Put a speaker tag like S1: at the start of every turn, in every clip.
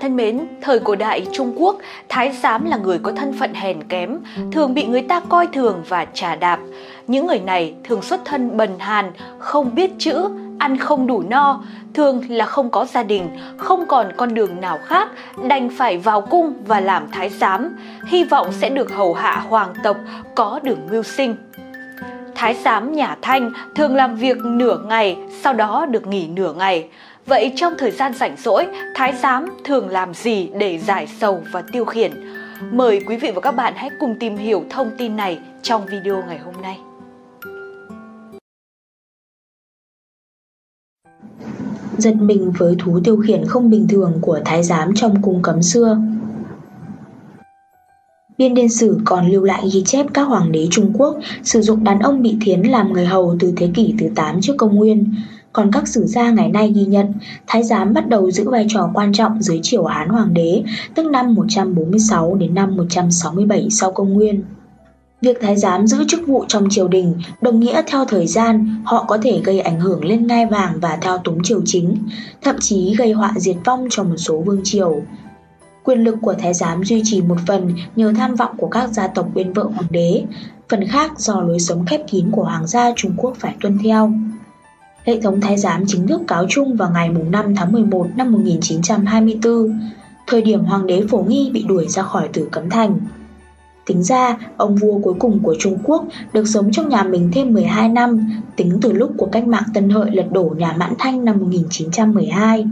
S1: thân mến, thời cổ đại Trung Quốc, thái giám là người có thân phận hèn kém, thường bị người ta coi thường và trà đạp. Những người này thường xuất thân bần hàn, không biết chữ, ăn không đủ no, thường là không có gia đình, không còn con đường nào khác, đành phải vào cung và làm thái giám, hy vọng sẽ được hầu hạ hoàng tộc, có đường mưu sinh. Thái giám nhà Thanh thường làm việc nửa ngày, sau đó được nghỉ nửa ngày. Vậy trong thời gian rảnh rỗi, thái giám thường làm gì để giải sầu và tiêu khiển? Mời quý vị và các bạn hãy cùng tìm hiểu thông tin này trong video ngày hôm nay.
S2: Giật mình với thú tiêu khiển không bình thường của thái giám trong cung cấm xưa. Biên Điên Sử còn lưu lại ghi chép các hoàng đế Trung Quốc sử dụng đàn ông bị thiến làm người hầu từ thế kỷ thứ 8 trước công nguyên. Còn các sử gia ngày nay ghi nhận, thái giám bắt đầu giữ vai trò quan trọng dưới triều Hán Hoàng đế, tức năm 146 đến năm 167 sau công nguyên. Việc thái giám giữ chức vụ trong triều đình đồng nghĩa theo thời gian họ có thể gây ảnh hưởng lên ngai vàng và thao túng triều chính, thậm chí gây họa diệt vong cho một số vương triều. Quyền lực của thái giám duy trì một phần nhờ tham vọng của các gia tộc bên vợ hoàng đế, phần khác do lối sống khép kín của hoàng gia Trung Quốc phải tuân theo. Hệ thống thái giám chính thức cáo chung vào ngày 5 tháng 11 năm 1924, thời điểm hoàng đế Phổ Nghi bị đuổi ra khỏi tử cấm thành. Tính ra, ông vua cuối cùng của Trung Quốc được sống trong nhà mình thêm 12 năm, tính từ lúc của cách mạng Tân Hợi lật đổ nhà Mãn Thanh năm 1912.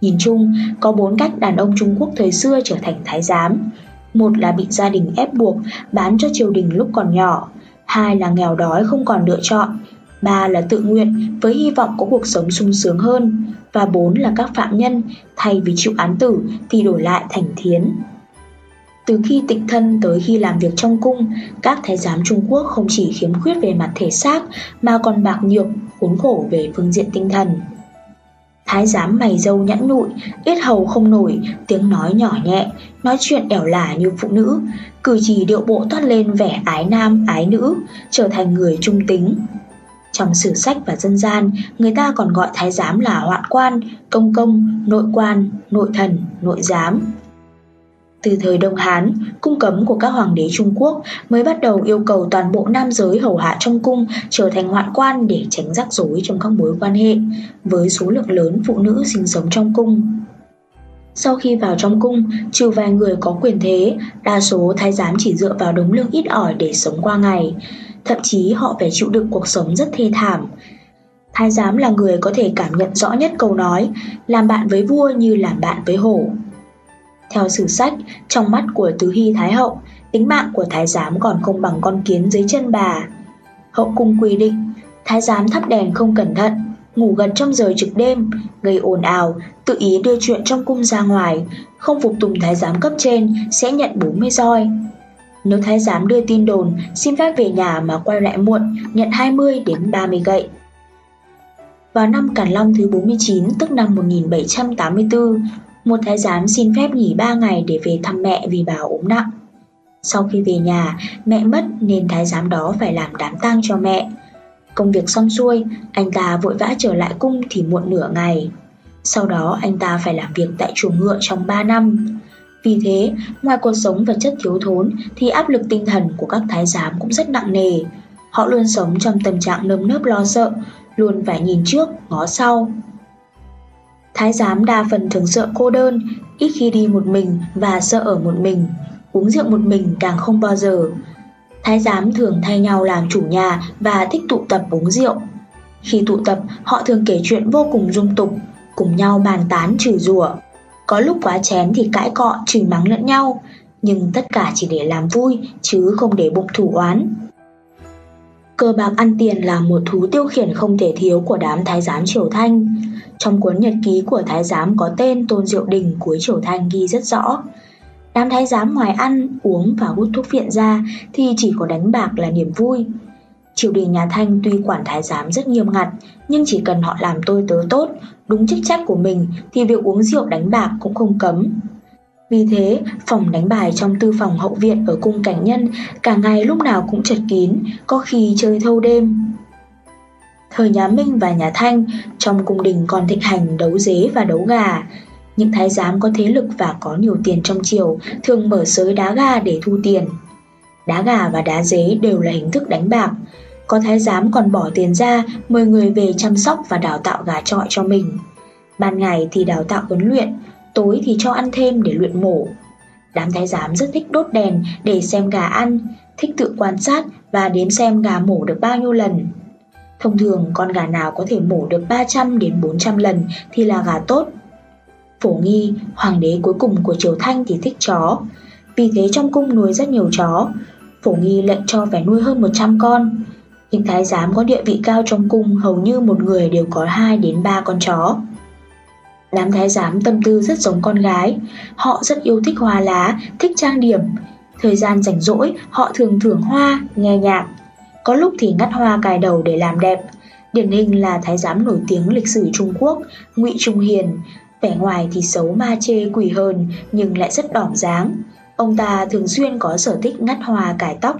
S2: Nhìn chung, có bốn cách đàn ông Trung Quốc thời xưa trở thành thái giám. Một là bị gia đình ép buộc, bán cho triều đình lúc còn nhỏ. Hai là nghèo đói không còn lựa chọn. Ba là tự nguyện với hy vọng có cuộc sống sung sướng hơn. Và bốn là các phạm nhân, thay vì chịu án tử thì đổi lại thành thiến. Từ khi tịnh thân tới khi làm việc trong cung, các thái giám Trung Quốc không chỉ khiếm khuyết về mặt thể xác mà còn bạc nhược, khốn khổ về phương diện tinh thần. Thái giám mày dâu nhẵn nhụi, ít hầu không nổi, tiếng nói nhỏ nhẹ, nói chuyện ẻo lả như phụ nữ, cử chỉ điệu bộ toát lên vẻ ái nam ái nữ, trở thành người trung tính. Trong sử sách và dân gian, người ta còn gọi thái giám là hoạn quan, công công, nội quan, nội thần, nội giám. Từ thời Đông Hán, cung cấm của các hoàng đế Trung Quốc mới bắt đầu yêu cầu toàn bộ nam giới hầu hạ trong cung trở thành hoạn quan để tránh rắc rối trong các mối quan hệ với số lượng lớn phụ nữ sinh sống trong cung. Sau khi vào trong cung, trừ vài người có quyền thế, đa số thái giám chỉ dựa vào đống lương ít ỏi để sống qua ngày. Thậm chí họ phải chịu đựng cuộc sống rất thê thảm. Thái giám là người có thể cảm nhận rõ nhất câu nói, làm bạn với vua như làm bạn với hổ. Theo sử sách, trong mắt của Tứ Hy Thái Hậu, tính mạng của thái giám còn không bằng con kiến dưới chân bà. Hậu cung quy định, thái giám thắp đèn không cẩn thận, ngủ gần trong giờ trực đêm, gây ồn ào, tự ý đưa chuyện trong cung ra ngoài, không phục tùng thái giám cấp trên sẽ nhận 40 roi. Nếu thái giám đưa tin đồn, xin phép về nhà mà quay lại muộn, nhận 20 đến 30 gậy. Vào năm Càn Long thứ 49, tức năm 1784, một thái giám xin phép nghỉ 3 ngày để về thăm mẹ vì bà ốm nặng. Sau khi về nhà, mẹ mất nên thái giám đó phải làm đám tang cho mẹ. Công việc xong xuôi, anh ta vội vã trở lại cung thì muộn nửa ngày. Sau đó anh ta phải làm việc tại chuồng ngựa trong 3 năm. Vì thế, ngoài cuộc sống vật chất thiếu thốn thì áp lực tinh thần của các thái giám cũng rất nặng nề. Họ luôn sống trong tâm trạng nơm nớp lo sợ, luôn phải nhìn trước, ngó sau. Thái giám đa phần thường sợ cô đơn, ít khi đi một mình và sợ ở một mình, uống rượu một mình càng không bao giờ. Thái giám thường thay nhau làm chủ nhà và thích tụ tập uống rượu. Khi tụ tập, họ thường kể chuyện vô cùng dung tục, cùng nhau bàn tán chửi rủa. Có lúc quá chén thì cãi cọ, chửi mắng lẫn nhau, nhưng tất cả chỉ để làm vui chứ không để bụng thủ oán. Cờ bạc ăn tiền là một thú tiêu khiển không thể thiếu của đám thái giám Triều Thanh. Trong cuốn nhật ký của thái giám có tên Tôn Diệu Đình cuối Triều Thanh ghi rất rõ. Đám thái giám ngoài ăn, uống và hút thuốc viện ra thì chỉ có đánh bạc là niềm vui. Triều đình nhà Thanh tuy quản thái giám rất nghiêm ngặt, nhưng chỉ cần họ làm tôi tớ tốt, đúng chức trách của mình thì việc uống rượu đánh bạc cũng không cấm. Vì thế, phòng đánh bài trong tư phòng hậu viện ở cung cảnh nhân cả ngày lúc nào cũng chật kín, có khi chơi thâu đêm. Thời nhà Minh và nhà Thanh, trong cung đình còn thịnh hành đấu dế và đấu gà. Những thái giám có thế lực và có nhiều tiền trong triều thường mở sới đá gà để thu tiền. Đá gà và đá dế đều là hình thức đánh bạc. Có thái giám còn bỏ tiền ra mời người về chăm sóc và đào tạo gà trọi cho mình. Ban ngày thì đào tạo huấn luyện, tối thì cho ăn thêm để luyện mổ. Đám thái giám rất thích đốt đèn để xem gà ăn, thích tự quan sát và đếm xem gà mổ được bao nhiêu lần. Thông thường con gà nào có thể mổ được 300 đến 400 lần thì là gà tốt. Phổ nghi, hoàng đế cuối cùng của Triều Thanh thì thích chó. Vì thế trong cung nuôi rất nhiều chó. Phổ nghi lệnh cho phải nuôi hơn 100 con. Nhưng thái giám có địa vị cao trong cung hầu như một người đều có 2 đến 3 con chó. Đám thái giám tâm tư rất giống con gái, họ rất yêu thích hoa lá, thích trang điểm. Thời gian rảnh rỗi, họ thường thưởng hoa, nghe nhạc. Có lúc thì ngắt hoa cài đầu để làm đẹp. Điển hình là thái giám nổi tiếng lịch sử Trung Quốc, Ngụy Trung Hiền. Vẻ ngoài thì xấu ma chê quỷ hơn nhưng lại rất đỏm dáng. Ông ta thường xuyên có sở thích ngắt hoa cài tóc.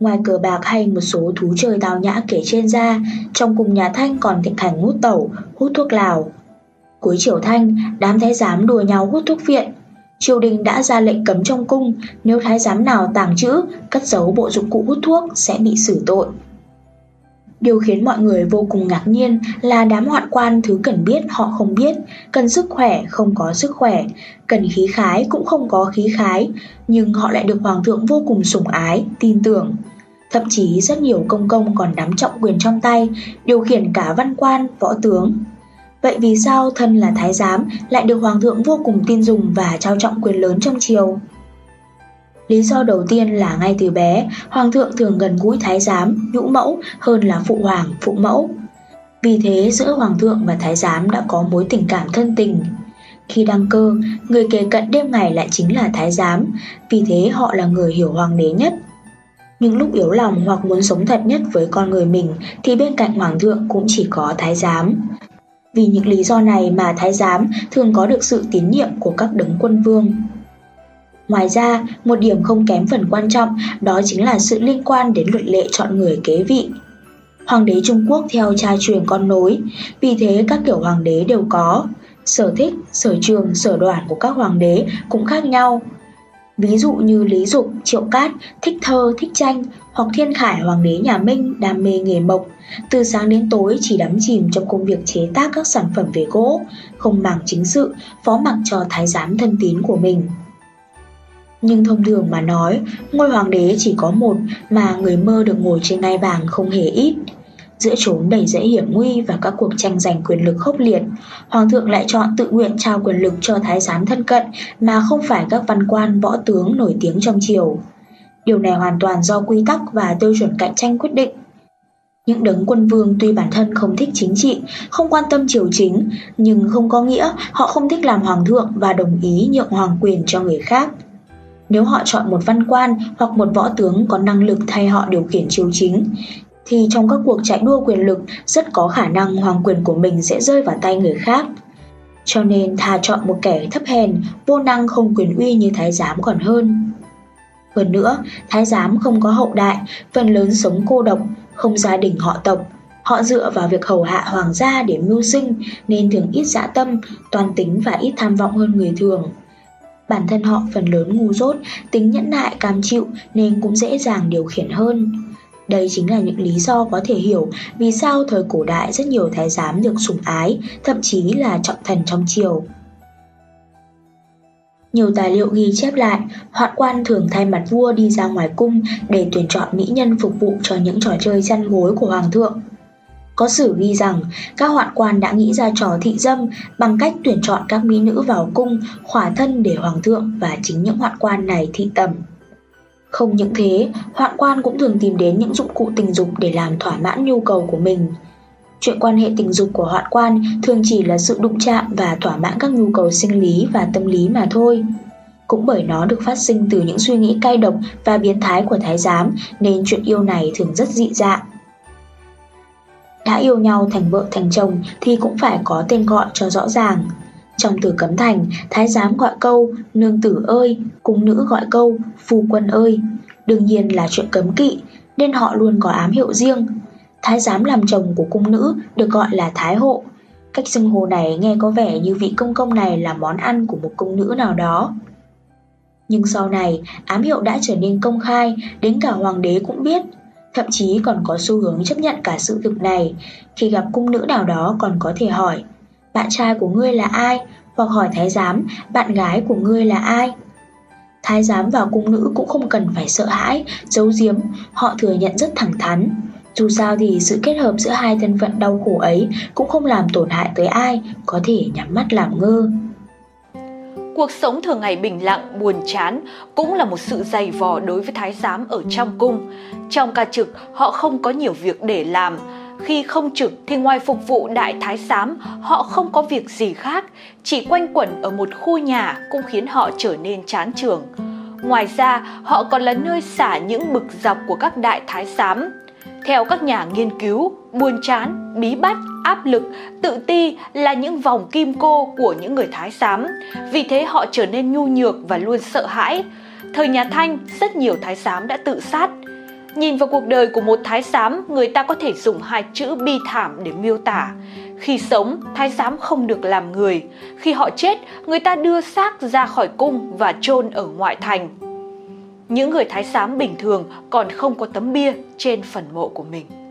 S2: Ngoài cờ bạc hay một số thú chơi tào nhã kể trên ra, trong cùng nhà Thanh còn thịnh hành hút tẩu, hút thuốc lào. Cuối triều Thanh, đám thái giám đùa nhau hút thuốc viện. Triều đình đã ra lệnh cấm trong cung, nếu thái giám nào tàng trữ, cất giấu bộ dụng cụ hút thuốc sẽ bị xử tội. Điều khiến mọi người vô cùng ngạc nhiên là đám hoạn quan thứ cần biết họ không biết, cần sức khỏe không có sức khỏe, cần khí khái cũng không có khí khái, nhưng họ lại được hoàng thượng vô cùng sủng ái, tin tưởng. Thậm chí rất nhiều công công còn nắm trọng quyền trong tay, điều khiển cả văn quan, võ tướng. Vậy vì sao thân là thái giám lại được hoàng thượng vô cùng tin dùng và trao trọng quyền lớn trong triều? Lý do đầu tiên là ngay từ bé, hoàng thượng thường gần gũi thái giám, nhũ mẫu hơn là phụ hoàng, phụ mẫu. Vì thế giữa hoàng thượng và thái giám đã có mối tình cảm thân tình. Khi đăng cơ, người kề cận đêm ngày lại chính là thái giám, vì thế họ là người hiểu hoàng đế nhất. Nhưng lúc yếu lòng hoặc muốn sống thật nhất với con người mình thì bên cạnh hoàng thượng cũng chỉ có thái giám. Vì những lý do này mà thái giám thường có được sự tín nhiệm của các đấng quân vương. Ngoài ra, một điểm không kém phần quan trọng đó chính là sự liên quan đến luật lệ chọn người kế vị. Hoàng đế Trung Quốc theo cha truyền con nối, vì thế các kiểu hoàng đế đều có. Sở thích, sở trường, sở đoản của các hoàng đế cũng khác nhau. Ví dụ như Lý Dục, Triệu Cát thích thơ, thích tranh, hoặc Thiên Khải hoàng đế nhà Minh đam mê nghề mộc, từ sáng đến tối chỉ đắm chìm trong công việc chế tác các sản phẩm về gỗ, không màng chính sự, phó mặc cho thái giám thân tín của mình. Nhưng thông thường mà nói, ngôi hoàng đế chỉ có một mà người mơ được ngồi trên ngai vàng không hề ít. Giữa chốn đầy dễ hiểm nguy và các cuộc tranh giành quyền lực khốc liệt, hoàng thượng lại chọn tự nguyện trao quyền lực cho thái giám thân cận mà không phải các văn quan võ tướng nổi tiếng trong triều. Điều này hoàn toàn do quy tắc và tiêu chuẩn cạnh tranh quyết định. Những đấng quân vương tuy bản thân không thích chính trị, không quan tâm triều chính, nhưng không có nghĩa họ không thích làm hoàng thượng và đồng ý nhượng hoàng quyền cho người khác. Nếu họ chọn một văn quan hoặc một võ tướng có năng lực thay họ điều khiển triều chính, thì trong các cuộc chạy đua quyền lực rất có khả năng hoàng quyền của mình sẽ rơi vào tay người khác. Cho nên thà chọn một kẻ thấp hèn, vô năng không quyền uy như thái giám còn hơn. Hơn nữa, thái giám không có hậu đại, phần lớn sống cô độc, không gia đình họ tộc. Họ dựa vào việc hầu hạ hoàng gia để mưu sinh nên thường ít dã tâm, toàn tính và ít tham vọng hơn người thường. Bản thân họ phần lớn ngu dốt, tính nhẫn nại cam chịu nên cũng dễ dàng điều khiển hơn. Đây chính là những lý do có thể hiểu vì sao thời cổ đại rất nhiều thái giám được sủng ái, thậm chí là trọng thần trong triều. Nhiều tài liệu ghi chép lại, hoạn quan thường thay mặt vua đi ra ngoài cung để tuyển chọn mỹ nhân phục vụ cho những trò chơi chăn gối của hoàng thượng. Có sử ghi rằng các hoạn quan đã nghĩ ra trò thị dâm bằng cách tuyển chọn các mỹ nữ vào cung khỏa thân để hoàng thượng và chính những hoạn quan này thị tầm. Không những thế, hoạn quan cũng thường tìm đến những dụng cụ tình dục để làm thỏa mãn nhu cầu của mình. Chuyện quan hệ tình dục của hoạn quan thường chỉ là sự đụng chạm và thỏa mãn các nhu cầu sinh lý và tâm lý mà thôi. Cũng bởi nó được phát sinh từ những suy nghĩ cay độc và biến thái của thái giám nên chuyện yêu này thường rất dị dạng. Đã yêu nhau thành vợ thành chồng thì cũng phải có tên gọi cho rõ ràng. Trong từ cấm thành, thái giám gọi câu nương tử ơi, cung nữ gọi câu phu quân ơi. Đương nhiên là chuyện cấm kỵ, nên họ luôn có ám hiệu riêng. Thái giám làm chồng của cung nữ được gọi là thái hộ. Cách xưng hô này nghe có vẻ như vị công công này là món ăn của một cung nữ nào đó. Nhưng sau này, ám hiệu đã trở nên công khai, đến cả hoàng đế cũng biết, thậm chí còn có xu hướng chấp nhận cả sự thực này, khi gặp cung nữ nào đó còn có thể hỏi, bạn trai của ngươi là ai, hoặc hỏi thái giám, bạn gái của ngươi là ai. Thái giám và cung nữ cũng không cần phải sợ hãi, giấu giếm, họ thừa nhận rất thẳng thắn. Dù sao thì sự kết hợp giữa hai thân phận đau khổ ấy cũng không làm tổn hại tới ai, có thể nhắm mắt làm ngơ.
S1: Cuộc sống thường ngày bình lặng, buồn chán cũng là một sự dày vò đối với thái giám ở trong cung. Trong ca trực, họ không có nhiều việc để làm. Khi không trực thì ngoài phục vụ đại thái giám, họ không có việc gì khác, chỉ quanh quẩn ở một khu nhà cũng khiến họ trở nên chán trường. Ngoài ra, họ còn là nơi xả những bực dọc của các đại thái giám. Theo các nhà nghiên cứu, buồn chán, bí bách, áp lực, tự ti là những vòng kim cô của những người thái giám. Vì thế họ trở nên nhu nhược và luôn sợ hãi. Thời nhà Thanh, rất nhiều thái giám đã tự sát. Nhìn vào cuộc đời của một thái giám, người ta có thể dùng hai chữ bi thảm để miêu tả. Khi sống, thái giám không được làm người. Khi họ chết, người ta đưa xác ra khỏi cung và chôn ở ngoại thành. Những người thái giám bình thường còn không có tấm bia trên phần mộ của mình.